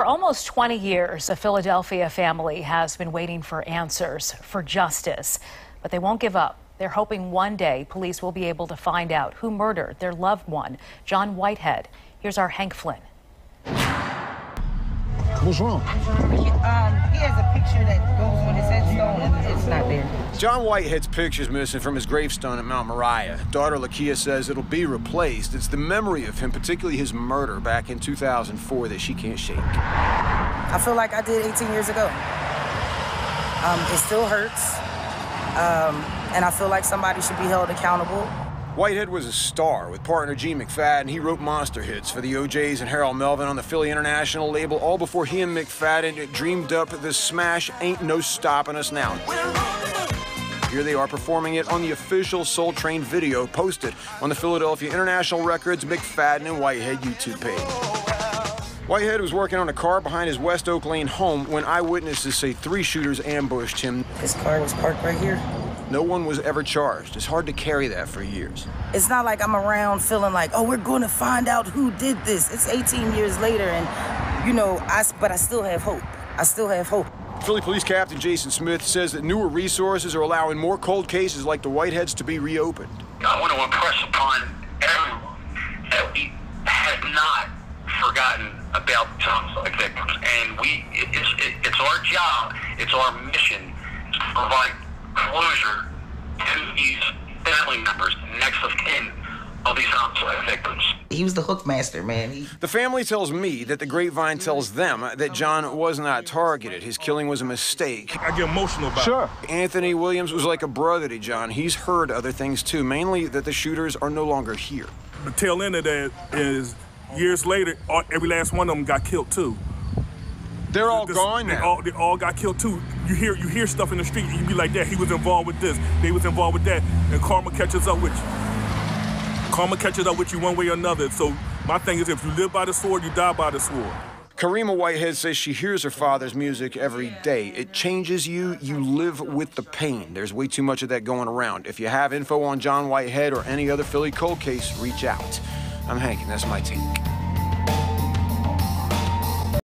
For almost 20 years, a Philadelphia family has been waiting for answers, for justice. But they won't give up. They're hoping one day police will be able to find out who murdered their loved one, John Whitehead. Here's our Hank Flam. What's wrong? Um, he has a picture that goes on his John Whitehead's picture's missing from his gravestone at Mount Moriah. Daughter Lakia says it'll be replaced. It's the memory of him, particularly his murder back in 2004, that she can't shake. I feel like I did 18 years ago. Um, it still hurts. Um, and I feel like somebody should be held accountable. Whitehead was a star with partner G McFadden. And he wrote monster hits for the O'Jays and Harold Melvin on the Philly International label, all before he and McFadden dreamed up the smash Ain't No Stopping Us Now. Here they are performing it on the official Soul Train video posted on the Philadelphia International Records McFadden and Whitehead YouTube page. Whitehead was working on a car behind his West Oak Lane home when eyewitnesses say three shooters ambushed him. His car was parked right here. No one was ever charged. It's hard to carry that for years. It's not like I'm around feeling like, oh, we're going to find out who did this. It's 18 years later, and, you know, I, but I still have hope. I still have hope. Philly Police Captain Jason Smith says that newer resources are allowing more cold cases like the Whiteheads to be reopened. I want to impress upon everyone that we have not forgotten about John's victims, and we it's, it, it's our job, it's our mission to provide closure to these family members, next of kin of these homicide victims. He was the hook master, man. He... The family tells me that the grapevine tells them that John was not targeted. His killing was a mistake. I get emotional about sure. it. Anthony Williams was like a brother to John. He's heard other things too, mainly that the shooters are no longer here. The tail end of that is years later, every last one of them got killed too. They're all this, gone they now. All, they all got killed too. You hear you hear stuff in the street, you be like that. He was involved with this. They was involved with that, and karma catches up with you. Karma catches up with you one way or another. So my thing is, if you live by the sword, you die by the sword. Karima Whitehead says she hears her father's music every day. It changes you. You live with the pain. There's way too much of that going around. If you have info on John Whitehead or any other Philly cold case, reach out. I'm Hank, and that's my take.